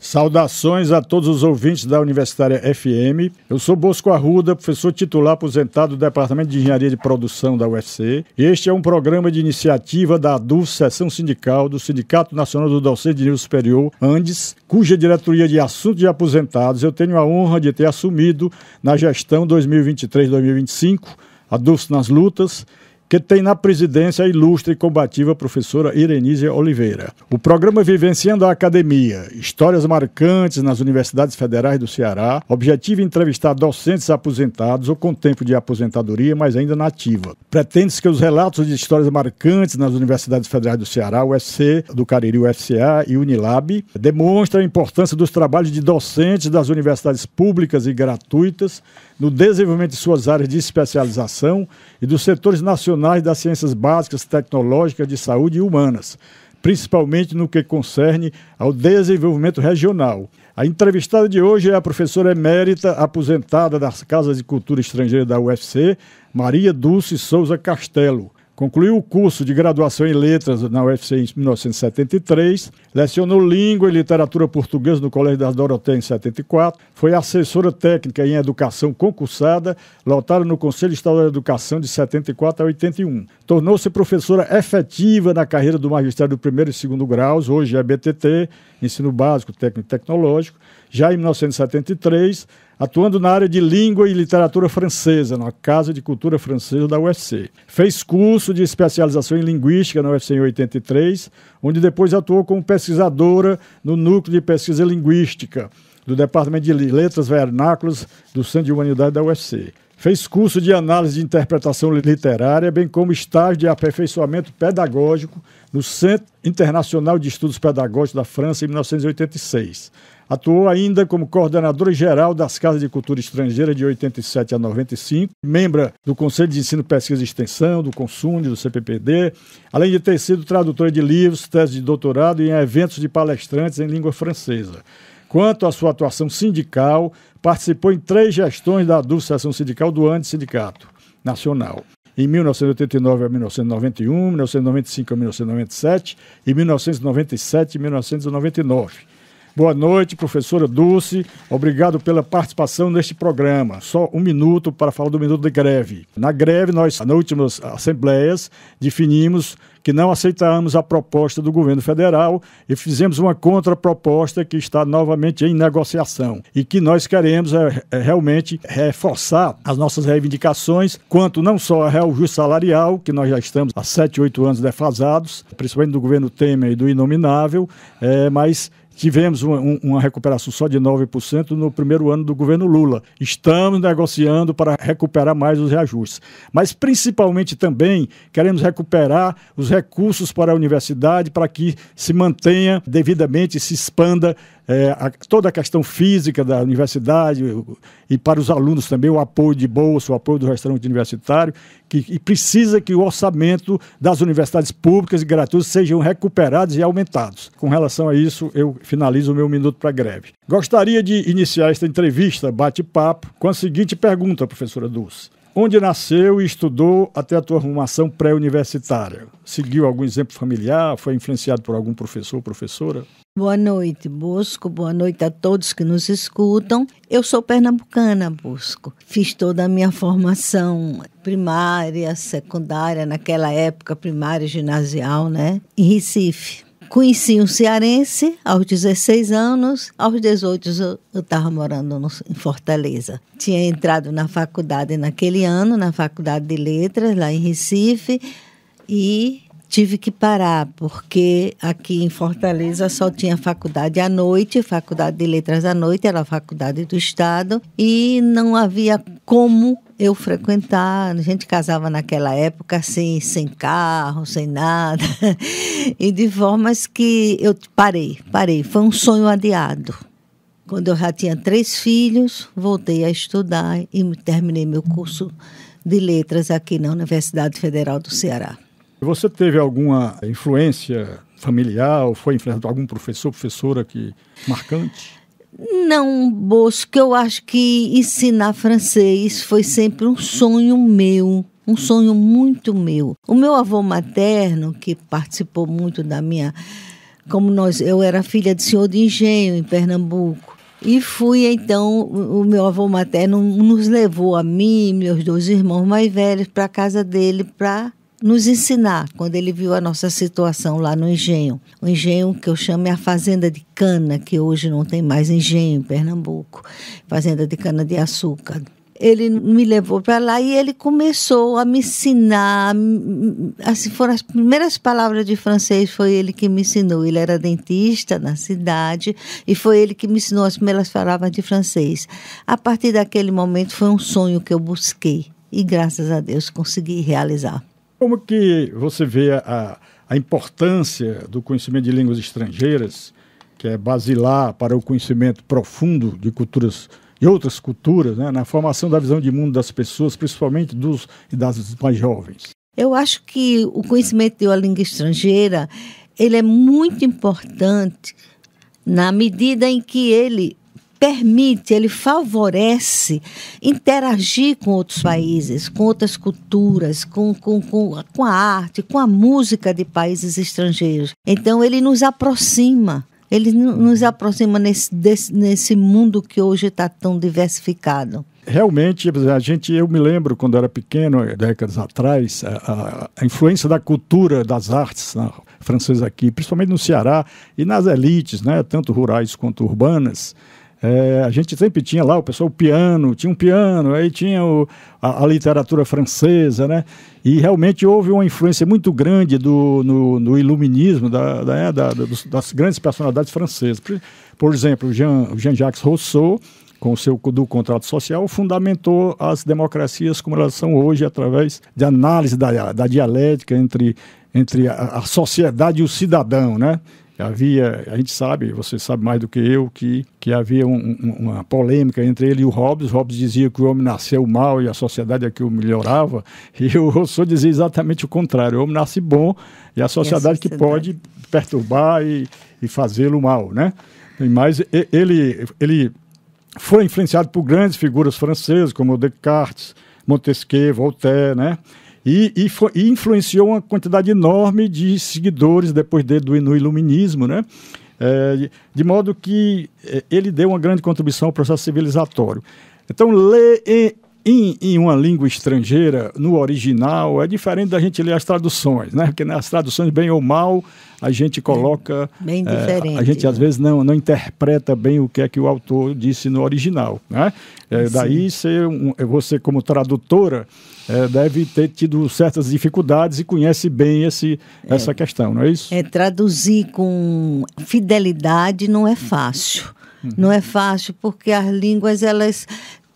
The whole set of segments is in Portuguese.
Saudações a todos os ouvintes da Universitária FM. Eu sou Bosco Arruda, professor titular aposentado do Departamento de Engenharia de Produção da UFC. Este é um programa de iniciativa da ADUF, Seção Sindical do Sindicato Nacional do Docente de Nível Superior, Andes, cuja diretoria de assuntos de aposentados eu tenho a honra de ter assumido na gestão 2023-2025, ADUF nas lutas, que tem na presidência a ilustre e combativa professora Irenísia Oliveira. O programa Vivenciando a Academia, histórias marcantes nas universidades federais do Ceará, objetivo entrevistar docentes aposentados ou com tempo de aposentadoria, mas ainda na ativa. Pretende-se que os relatos de histórias marcantes nas universidades federais do Ceará, UFC, do Cariri, UFCA e Unilab, demonstram a importância dos trabalhos de docentes das universidades públicas e gratuitas no desenvolvimento de suas áreas de especialização e dos setores nacionais das ciências básicas, tecnológicas, de saúde e humanas, principalmente no que concerne ao desenvolvimento regional. A entrevistada de hoje é a professora emérita aposentada das Casas de Cultura Estrangeira da UFC, Maria Dulce Souza Castelo Concluiu o curso de graduação em letras na UFC em 1973, lecionou língua e literatura portuguesa no Colégio das Doroteias em 74, foi assessora técnica em educação concursada, lotada no Conselho Estadual de Educação de 74 a 81. Tornou-se professora efetiva na carreira do magistério do primeiro e segundo graus, hoje é BTT, ensino básico, técnico e tecnológico. Já em 1973, atuando na área de língua e literatura francesa, na Casa de Cultura Francesa da UFC. Fez curso de especialização em linguística na UFC em 83, onde depois atuou como pesquisadora no Núcleo de Pesquisa Linguística do Departamento de Letras Vernáculas do Centro de Humanidade da UFC. Fez curso de análise de interpretação literária, bem como estágio de aperfeiçoamento pedagógico no Centro Internacional de Estudos Pedagógicos da França em 1986. Atuou ainda como coordenadora geral das Casas de Cultura Estrangeira de 87 a 95, membro do Conselho de Ensino, Pesquisa e Extensão, do Consumo, do CPPD, além de ter sido tradutora de livros, tese de doutorado e em eventos de palestrantes em língua francesa. Quanto à sua atuação sindical, participou em três gestões da Associação Sindical do Andes Sindicato Nacional em 1989 a 1991, 1995 a 1997 e 1997 a 1999. Boa noite, professora Dulce. Obrigado pela participação neste programa. Só um minuto para falar do minuto de greve. Na greve, nós, nas últimas assembleias, definimos que não aceitamos a proposta do governo federal e fizemos uma contraproposta que está novamente em negociação e que nós queremos é, é realmente reforçar as nossas reivindicações quanto não só a reajuste salarial, que nós já estamos há sete, oito anos defasados, principalmente do governo Temer e do Inominável, é, mas Tivemos uma, uma, recuperação só de 9% no primeiro ano do governo Lula. Estamos negociando para recuperar mais os reajustes. Mas, principalmente, também queremos recuperar os recursos para a universidade para que se mantenha devidamente, se expanda é, a, toda a questão física da universidade e para os alunos também o apoio de bolsa, o apoio do restaurante universitário, que e precisa que o orçamento das universidades públicas e gratuitas sejam recuperados e aumentados. Com relação a isso, eu finalizo o meu minuto para greve. Gostaria de iniciar esta entrevista, bate-papo, com a seguinte pergunta, professora Dulce. Onde nasceu e estudou até a tua formação pré-universitária? Seguiu algum exemplo familiar? Foi influenciado por algum professor ou professora? Boa noite, Bosco. Boa noite a todos que nos escutam. Eu sou pernambucana, Bosco. Fiz toda a minha formação primária, secundária, naquela época, primária ginasial, né? Em Recife. Conheci um cearense aos 16 anos, aos 18 eu estava morando no, em Fortaleza. Tinha entrado na faculdade naquele ano, na Faculdade de Letras, lá em Recife, e tive que parar, porque aqui em Fortaleza só tinha faculdade à noite, faculdade de letras à noite, era a faculdade do Estado, e não havia como eu frequentar. A gente casava naquela época assim, sem carro, sem nada, e de formas que eu parei, parei. Foi um sonho adiado. Quando eu já tinha três filhos, voltei a estudar e terminei meu curso de letras aqui na Universidade Federal do Ceará. Você teve alguma influência familiar ou foi influenciado por algum professor, professora que marcante? Não, Bosco, eu acho que ensinar francês foi sempre um sonho meu, um sonho muito meu. O meu avô materno, que participou muito da minha como nós, eu era filha de senhor de engenho em Pernambuco. E fui, então, o meu avô materno nos levou a mim e meus dois irmãos mais velhos para a casa dele para nos ensinar quando ele viu a nossa situação lá no engenho. O engenho que eu chamo é a fazenda de cana, que hoje não tem mais engenho em Pernambuco. Fazenda de cana de açúcar. Ele me levou para lá e ele começou a me ensinar. Assim foram as primeiras palavras de francês, foi ele que me ensinou. Ele era dentista na cidade e foi ele que me ensinou as primeiras palavras de francês. A partir daquele momento foi um sonho que eu busquei e graças a Deus consegui realizar. Como que você vê a, a importância do conhecimento de línguas estrangeiras, que é basilar para o conhecimento profundo de culturas e outras culturas, né, na formação da visão de mundo das pessoas, principalmente dos e das mais jovens? Eu acho que o conhecimento de uma língua estrangeira ele é muito importante na medida em que ele permite, ele favorece interagir com outros países, com outras culturas, com, com, com, com a arte, com a música de países estrangeiros. Então, ele nos aproxima. Ele nos aproxima nesse, desse, nesse mundo que hoje está tão diversificado. Realmente, a gente, eu me lembro quando era pequeno, décadas atrás, a, a influência da cultura, das artes né, francesas aqui, principalmente no Ceará e nas elites, né, tanto rurais quanto urbanas, é, a gente sempre tinha lá o pessoal o piano, tinha um piano, aí tinha o, a, a, literatura francesa, né? E realmente houve uma influência muito grande do, no, no iluminismo da, da, é, da, das grandes personalidades francesas. Por, por exemplo, Jean, Jean-Jacques Rousseau, com o seu do contrato social, fundamentou as democracias como elas são hoje através de análise da, da dialética entre, entre a, a sociedade e o cidadão, né? Havia, a gente sabe, você sabe mais do que eu, que, que havia um, um, uma polêmica entre ele e o Hobbes. Hobbes dizia que o homem nasceu mal e a sociedade é que o melhorava, e o Rousseau dizia exatamente o contrário: o homem nasce bom e a sociedade, a sociedade. que pode perturbar e, e fazê-lo mal, né? Mas ele, ele foi influenciado por grandes figuras francesas, como Descartes, Montesquieu, Voltaire, né? E, e, foi, e, influenciou uma quantidade enorme de seguidores depois dele do, no iluminismo, né? É, de, de, modo que é, ele deu uma grande contribuição ao processo civilizatório. Então, ler em, em, em, uma língua estrangeira, no original, é diferente da gente ler as traduções, né? Porque nas traduções, bem ou mal, a gente coloca. Bem diferente. É, a gente, às vezes, não, não interpreta bem o que é que o autor disse no original, né? É, daí, ser um, você, como tradutora, é, deve ter tido certas dificuldades e conhece bem esse, é, essa questão, não é isso? É, traduzir com fidelidade não é fácil. Uhum. Não é fácil porque as línguas elas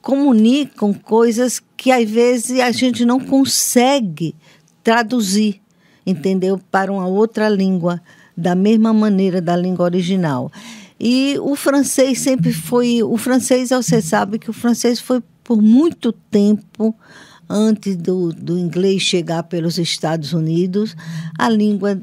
comunicam coisas que às vezes a gente não consegue traduzir, entendeu? Para uma outra língua, da mesma maneira da língua original. E o francês sempre foi. O francês, você sabe que o francês foi por muito tempo antes do, do inglês chegar pelos Estados Unidos, a língua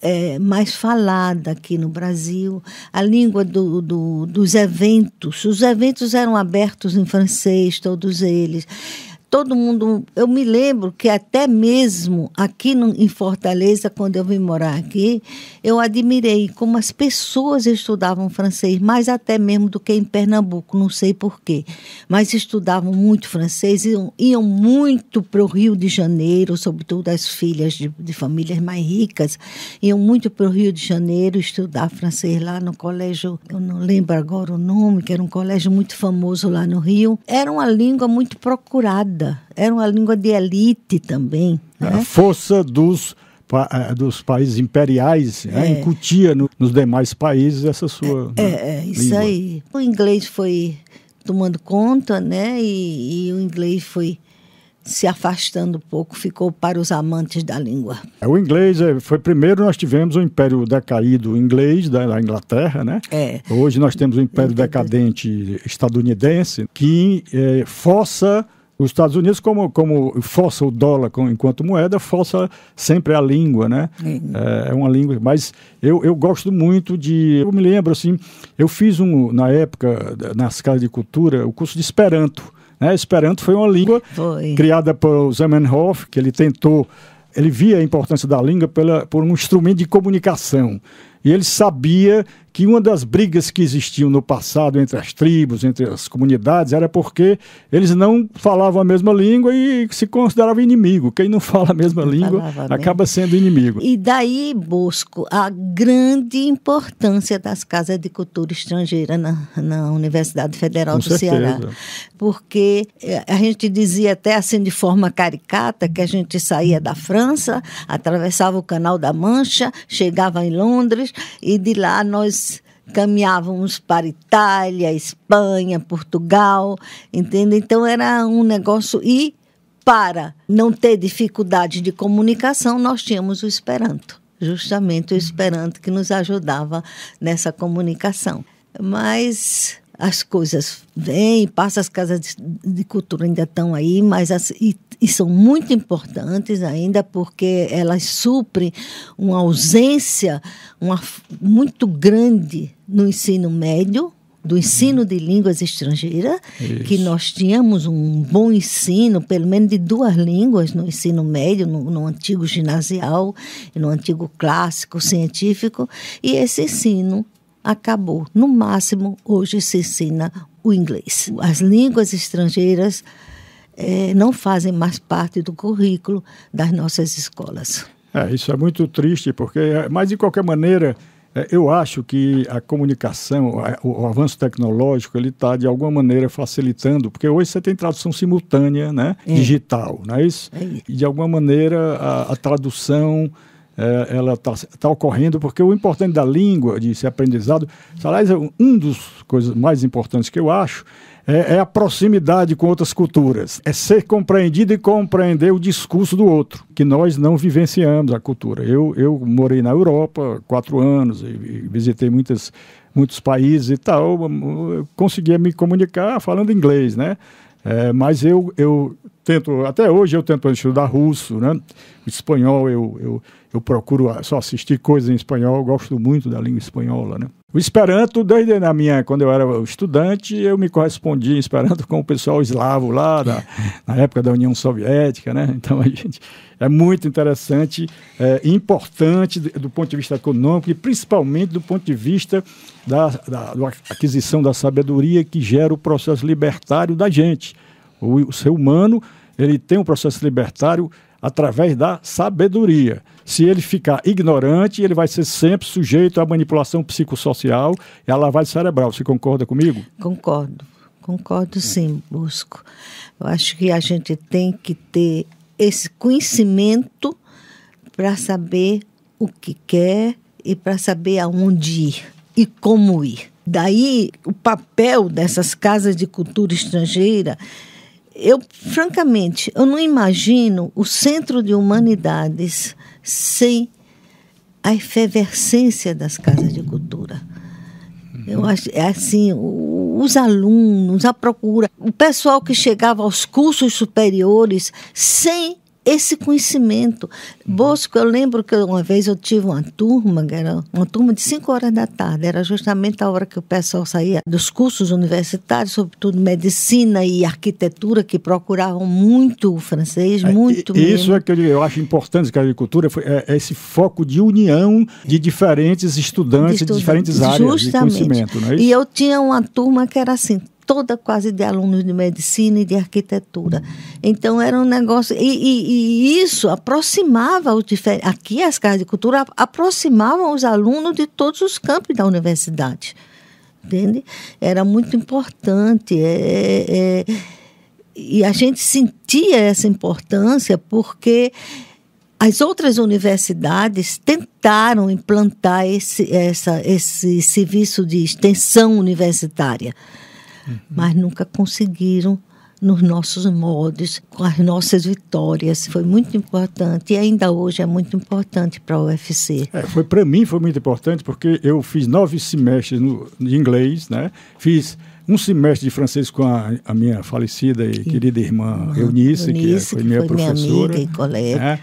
é, mais falada aqui no Brasil, a língua do, do, dos eventos. Os eventos eram abertos em francês, todos eles todo mundo. Eu me lembro que até mesmo aqui no, em Fortaleza, quando eu vim morar aqui, eu admirei como as pessoas estudavam francês, mais até mesmo do que em Pernambuco, não sei porquê. Mas estudavam muito francês, iam, iam muito para o Rio de Janeiro, sobretudo as filhas de, de famílias mais ricas, iam muito para o Rio de Janeiro estudar francês lá no colégio, eu não lembro agora o nome, que era um colégio muito famoso lá no Rio. Era uma língua muito procurada era uma língua de elite também. Né? A força dos eh, dos países imperiais né? é. né? incutia no, nos demais países essa sua é, é, é isso língua. aí o inglês foi tomando conta né e, e, o inglês foi se afastando um pouco ficou para os amantes da língua é, o inglês é, foi primeiro nós tivemos o império decaído inglês da, da Inglaterra né é. hoje nós temos o império decadente estadunidense que é, força os Estados Unidos, como, como força o dólar enquanto moeda, força sempre a língua, né? É, é, uma língua. Mas eu, eu gosto muito de. Eu me lembro, assim, eu fiz um, na época, nas casas de cultura, o curso de Esperanto. Né? Esperanto foi uma língua foi. criada por Zamenhof, que ele tentou. Ele via a importância da língua pela, por um instrumento de comunicação. e ele sabia que uma das brigas que existiam no passado entre as tribos, entre as comunidades, era porque eles não falavam a mesma língua e se consideravam inimigo. Quem não fala a mesma não língua acaba sendo inimigo. E daí, Bosco, a grande importância das casas de cultura estrangeira na, na Universidade Federal Com do certeza. Ceará. Porque eh, a gente dizia até assim de forma caricata que a gente saía da França, atravessava o Canal da Mancha, chegava em Londres e de lá nós caminhávamos para Itália, Espanha, Portugal, entende? Então era um negócio e para não ter dificuldade de comunicação, nós tínhamos o Esperanto, justamente o Esperanto que nos ajudava nessa comunicação. Mas as coisas vêm, passam, as casas de, de cultura ainda estão aí, mas as, e, e, são muito importantes ainda porque elas suprem uma ausência uma, muito grande no ensino médio, do ensino de línguas estrangeiras, Isso. que nós tínhamos um bom ensino, pelo menos de duas línguas no ensino médio, no, no antigo ginasial e no antigo clássico científico, e esse ensino acabou. No máximo, hoje se ensina o inglês. As línguas estrangeiras é, não fazem mais parte do currículo das nossas escolas. É, isso é muito triste, porque, mas de qualquer maneira, é, eu acho que a comunicação, o, o avanço tecnológico, ele está de alguma maneira facilitando, porque hoje você tem tradução simultânea, né, é. digital, não é isso? É. E de alguma maneira a, a tradução é, ela está tá ocorrendo, porque o importante da língua, de ser aprendizado, aliás, um dos coisas mais importantes que eu acho, é, é, a proximidade com outras culturas. É ser compreendido e compreender o discurso do outro, que nós não vivenciamos a cultura. Eu, eu morei na Europa quatro anos e, e visitei muitas, muitos países e tal, eu conseguia me comunicar falando inglês, né? É, mas eu, eu tento, até hoje eu tento estudar russo, né? O espanhol eu, eu, eu procuro só assistir coisas em espanhol, gosto muito da língua espanhola, né? O Esperanto, desde a minha, quando eu era estudante, eu me correspondia em Esperanto com o pessoal eslavo lá, da, na época da União Soviética, né? Então a gente é muito interessante, é, importante do ponto de vista econômico e principalmente do ponto de vista da, da, da aquisição da sabedoria que gera o processo libertário da gente. O, o ser humano ele tem um processo libertário através da sabedoria. Se ele ficar ignorante, ele vai ser sempre sujeito à manipulação psicossocial e à lavagem cerebral. Você concorda comigo? Concordo. Concordo sim, Busco. Eu acho que a gente tem que ter esse conhecimento para saber o que quer e para saber aonde ir e como ir. Daí, o papel dessas casas de cultura estrangeira eu, francamente, eu não imagino o Centro de Humanidades sem a efervescência das casas de cultura. Eu acho, é assim, os alunos, a procura, o pessoal que chegava aos cursos superiores sem esse conhecimento. Bosco, eu lembro que uma vez eu tive uma turma, era uma turma de 5 horas da tarde, era justamente a hora que o pessoal saía dos cursos universitários, sobretudo medicina e arquitetura, que procuravam muito o francês, é, muito é, Isso é que eu, eu, acho importante que a agricultura foi, é, é, esse foco de união de diferentes estudantes de, de diferentes áreas justamente. de conhecimento, não é isso? E eu tinha uma turma que era assim, toda quase de alunos de medicina e de arquitetura. Então era um negócio. E, e, e isso aproximava os diferentes. Aqui as casas de cultura aproximavam os alunos de todos os campos da universidade. Entende? Era muito importante. É, é, e a gente sentia essa importância porque as outras universidades tentaram implantar esse, essa, esse serviço de extensão universitária uhum. mas nunca conseguiram nos nossos modos, com as nossas vitórias. Foi muito importante e ainda hoje é muito importante para a UFC. É, foi para mim foi muito importante porque eu fiz nove semestres no, de inglês, né? Fiz um semestre de francês com a, a minha falecida e que, querida irmã Eunice, Eunice, que foi minha foi professora. Minha amiga e colega. Né?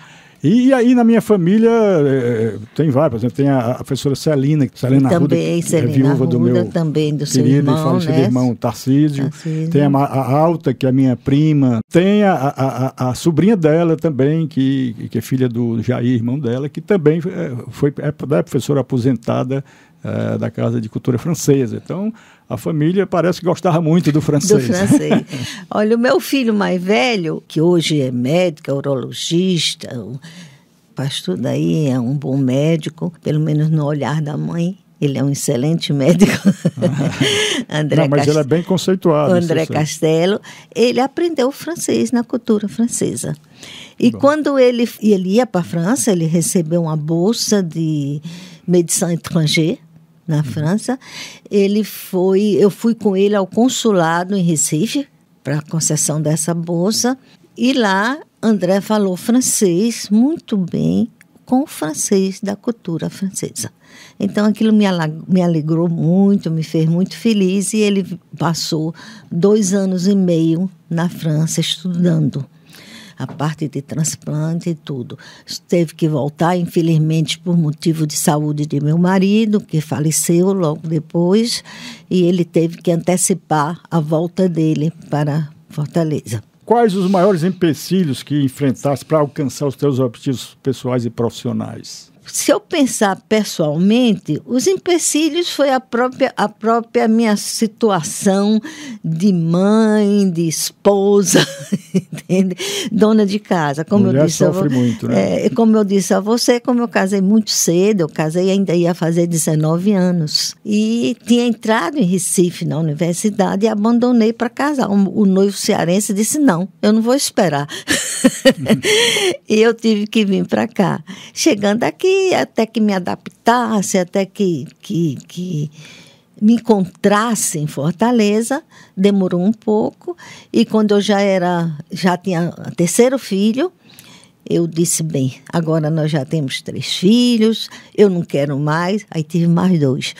E aí na minha família é, tem vários, por exemplo, tem a, a professora Celina, Celina também, Arruda, Celina é viúva do meu também do seu irmão, e falecido né? irmão Tarcísio. Tarcísio. Tem a, a Alta, que é a minha prima. Tem a, a, a, a sobrinha dela também, que, que é filha do Jair, irmão dela, que também é, foi é, é professora aposentada é, da Casa de Cultura Francesa. Então, a família parece que gostava muito do do francês. francês. Olha, o meu filho mais velho, que hoje é médico, é urologista, o pastor daí é um bom médico, pelo menos no olhar da mãe. Ele é um excelente médico. André Não, mas Cast- ele é bem conceituado. André. Castelo, ele aprendeu francês na cultura francesa. E Bom. quando ele, ele ia para a França, ele recebeu uma bolsa de médecin étranger na França. Ele foi, eu fui com ele ao consulado em Recife para a concessão dessa bolsa. E lá André falou francês muito bem com o francês da cultura francesa. Então aquilo me, me alegrou muito, me fez muito feliz e ele passou dois anos e meio na França estudando a parte de transplante e tudo. Teve que voltar, infelizmente, por motivo de saúde de meu marido, que faleceu logo depois, e ele teve que antecipar a volta dele para Fortaleza. Quais os maiores empecilhos que enfrentaste para alcançar os teus objetivos pessoais e profissionais? Se eu pensar pessoalmente, os empecilhos foi a própria, a própria minha situação de mãe, de esposa, entende? dona de casa. Como Mulher eu disse a sofre vo- muito, né? É, como eu disse a você, como eu casei muito cedo, eu casei ainda ia fazer 19 anos. E tinha entrado em Recife, na universidade, e abandonei para casar. O, o noivo cearense disse: não, eu não vou esperar. e eu tive que vir para cá. Chegando aqui, até que me adaptasse, até que, que, que me encontrasse em Fortaleza, demorou um pouco. E quando eu já era, já tinha terceiro filho, eu disse, bem, agora nós já temos três filhos, eu não quero mais. Aí tive mais dois.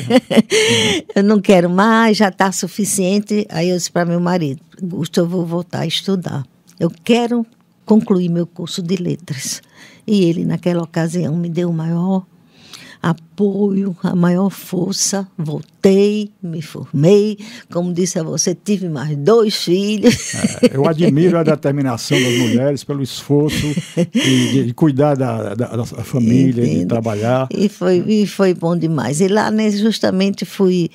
eu não quero mais, já está suficiente. Aí eu disse para meu marido, Gusto, eu vou voltar a estudar. Eu quero concluir meu curso de letras. E ele, naquela ocasião, me deu o maior apoio, a maior força. Voltei, me formei. Como disse a você, tive mais dois filhos. É, Eu admiro a determinação das mulheres pelo esforço de, de cuidar da, da, da família, de Entendo. trabalhar. E foi, e foi bom demais. E lá, né, justamente, fui,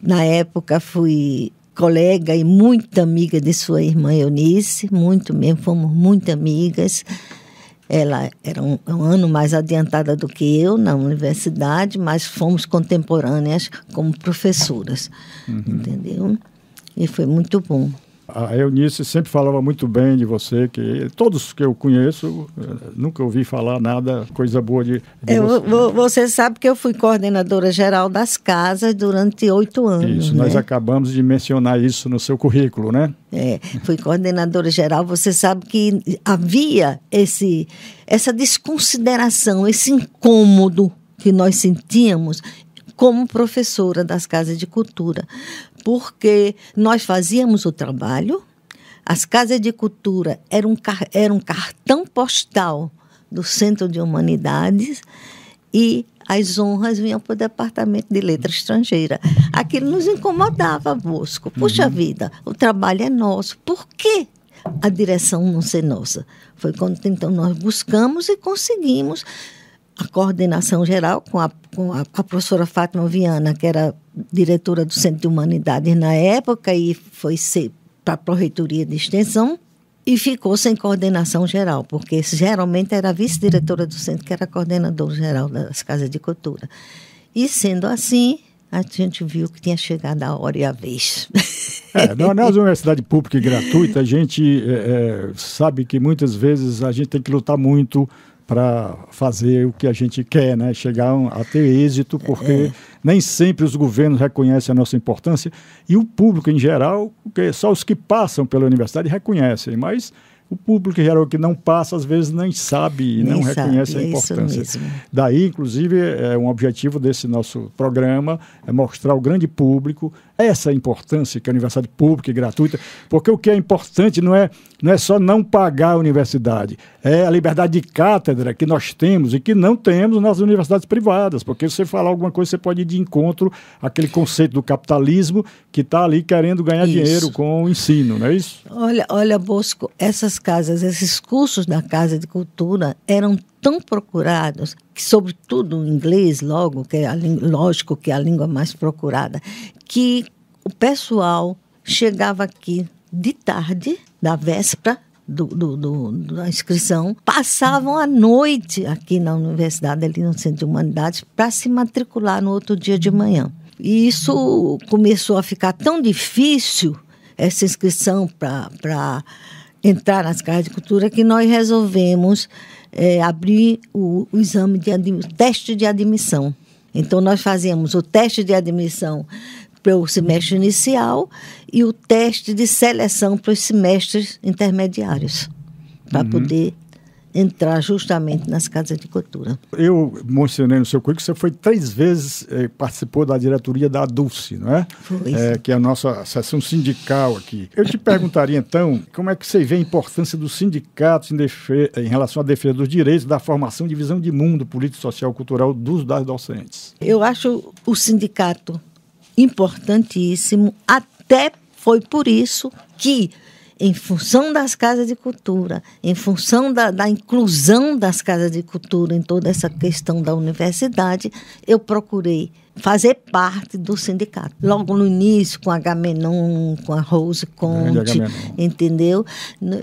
na época, fui colega e muito amiga de sua irmã Eunice, muito mesmo, fomos muito amigas. Ela era um, um ano mais adiantada do que eu na universidade, mas fomos contemporâneas como professoras, entendeu? E foi muito bom. A Eunice sempre falava muito bem de você, que todos que eu conheço, eh, nunca ouvi falar nada, coisa boa de, de Eu- você. vo- você sabe que eu fui coordenadora geral das casas durante oito anos. Isso, né? nós acabamos de mencionar isso no seu currículo, né? É, fui coordenadora geral. Você sabe que havia esse, essa desconsideração, esse incômodo que nós sentíamos como professora das casas de cultura, porque nós fazíamos o trabalho, as casas de cultura eram um, eram um cartão postal do Centro de Humanidades e as honras vinham para o Departamento de Letra Estrangeira. Aquilo nos incomodava, Bosco. Puxa vida, o trabalho é nosso. Por que a direção não ser nossa? Foi quando então nós buscamos e conseguimos a coordenação geral com a, com a, a professora Fátima Viana, que era diretora do Centro de Humanidades na época e foi para a Proreitoria de Extensão e ficou sem coordenação geral, porque geralmente era a vice-diretora do centro que era coordenador geral das casas de cultura. E sendo assim, a gente viu que tinha chegado a hora e a vez. É, na, na universidade pública e gratuita, a gente é, é, sabe que muitas vezes a gente tem que lutar muito para fazer o que a gente quer, né? chegar a ter êxito, porque nem sempre os governos reconhecem a nossa importância e o público em geral, porque só os que passam pela universidade reconhecem, mas o público geral que não passa, às vezes nem sabe e nem não sabe, reconhece a é importância. Daí, inclusive, é um objetivo desse nosso programa é mostrar ao grande público essa importância que a universidade pública e gratuita, porque o que é importante não é, não é só não pagar a universidade, é a liberdade de cátedra que nós temos e que não temos nas universidades privadas, porque se você falar alguma coisa, você pode ir de encontro àquele conceito do capitalismo que está ali querendo ganhar isso. dinheiro com o ensino, não é isso? Olha, olha, Bosco, essas casas, esses cursos da Casa de Cultura eram tão procurados, que sobretudo o inglês, logo, que é a, lógico que é a língua mais procurada, que o pessoal chegava aqui de tarde, da véspera, do, do, do, da inscrição, passavam a noite aqui na universidade, ali no Centro de Humanidades, para se matricular no outro dia de manhã. E isso começou a ficar tão difícil, essa inscrição para entrar nas casas de cultura, que nós resolvemos é, abrir o, o exame de o teste de admissão. Então, nós fazemos o teste de admissão para o semestre inicial e o teste de seleção para os semestres intermediários, para uhum. poder entrar justamente nas casas de cultura. Eu mencionei no seu currículo que você foi três vezes, eh, participou da diretoria da Dulce, não é? Foi. É, que é a nossa seção sindical aqui. Eu te perguntaria então, como é que você vê a importância dos sindicatos em, em relação à defesa dos direitos, da formação de visão de mundo político, social, cultural dos das docentes? Eu acho o sindicato importantíssimo, até foi por isso que em função das casas de cultura, em função da, da, inclusão das casas de cultura em toda essa questão da universidade, eu procurei fazer parte do sindicato. Logo no início, com a Gamenon, com a Rose Conte, entendeu?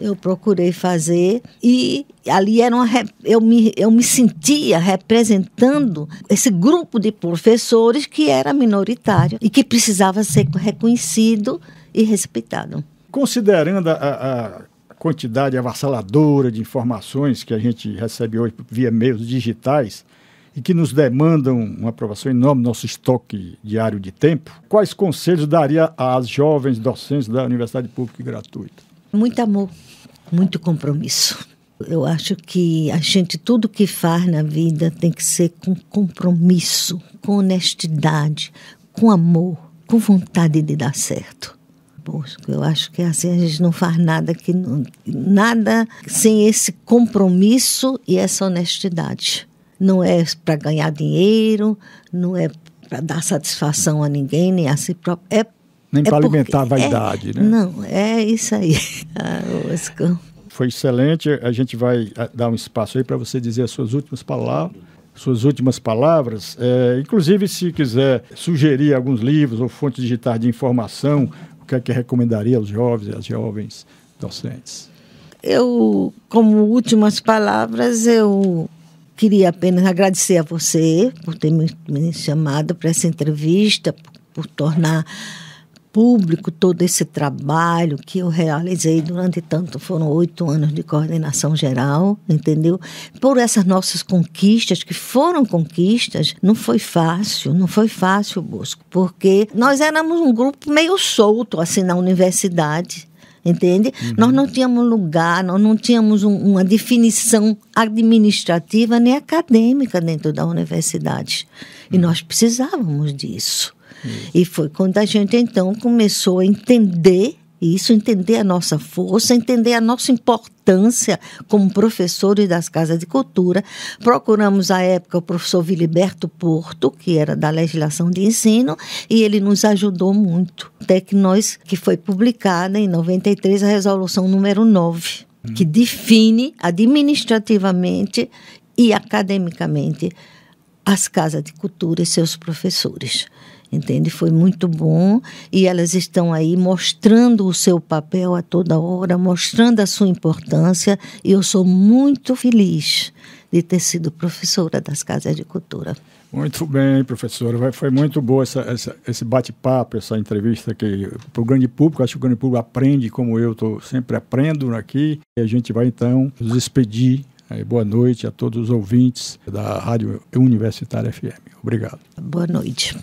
Eu procurei fazer e ali era uma, eu, me, eu me sentia representando esse grupo de professores que era minoritário e que precisava ser reconhecido e respeitado considerando a, a quantidade avassaladora de informações que a gente recebe hoje via meios digitais e que nos demandam uma aprovação enorme do nosso estoque diário de tempo, quais conselhos daria às jovens docentes da Universidade Pública e Gratuita? Muito amor, muito compromisso. Eu acho que a gente, tudo que faz na vida tem que ser com compromisso, com honestidade, com amor, com vontade de dar certo. Eu acho que assim a gente não faz nada que nada sem esse compromisso e essa honestidade. Não é para ganhar dinheiro, não é para dar satisfação a ninguém, nem a si próprio. É, nem é para alimentar a vaidade, é, né? Não, é isso aí. Ah, Bosco. Foi excelente. A gente vai ah, dar um espaço aí para você dizer as suas últimas palavras suas últimas palavras. É, inclusive, se quiser sugerir alguns livros ou fontes digitais de informação o que é que recomendaria aos jovens e às jovens docentes? Eu, como últimas palavras, eu queria apenas agradecer a você por ter me, me chamado para essa entrevista, por, por tornar público todo esse trabalho que eu realizei durante tanto, foram oito anos de coordenação geral, entendeu? Por essas nossas conquistas, que foram conquistas, não foi fácil, não foi fácil, Bosco, porque nós éramos um grupo meio solto, assim, na universidade entende? Uhum. Nós não tínhamos lugar, nós não tínhamos um, uma definição administrativa nem acadêmica dentro da universidade. E nós precisávamos disso. E foi quando a gente então começou a entender isso, entender a nossa força, entender a nossa importância como professores das casas de cultura. Procuramos, à época, o professor Viliberto Porto, que era da legislação de ensino, e ele nos ajudou muito. Até que nós, que foi publicada em 93 a resolução número 9, que define administrativamente e academicamente as casas de cultura e seus professores entende? Foi muito bom e elas estão aí mostrando o seu papel a toda hora, mostrando a sua importância e eu sou muito feliz de ter sido professora das Casas de Cultura. Muito bem, professora. Foi muito boa essa, essa, esse bate-papo, essa entrevista que para o grande público, acho que o grande público aprende como eu tô, sempre aprendo aqui. E a gente vai então nos despedir. boa noite a todos os ouvintes da Rádio Universitária FM. Obrigado. Boa noite.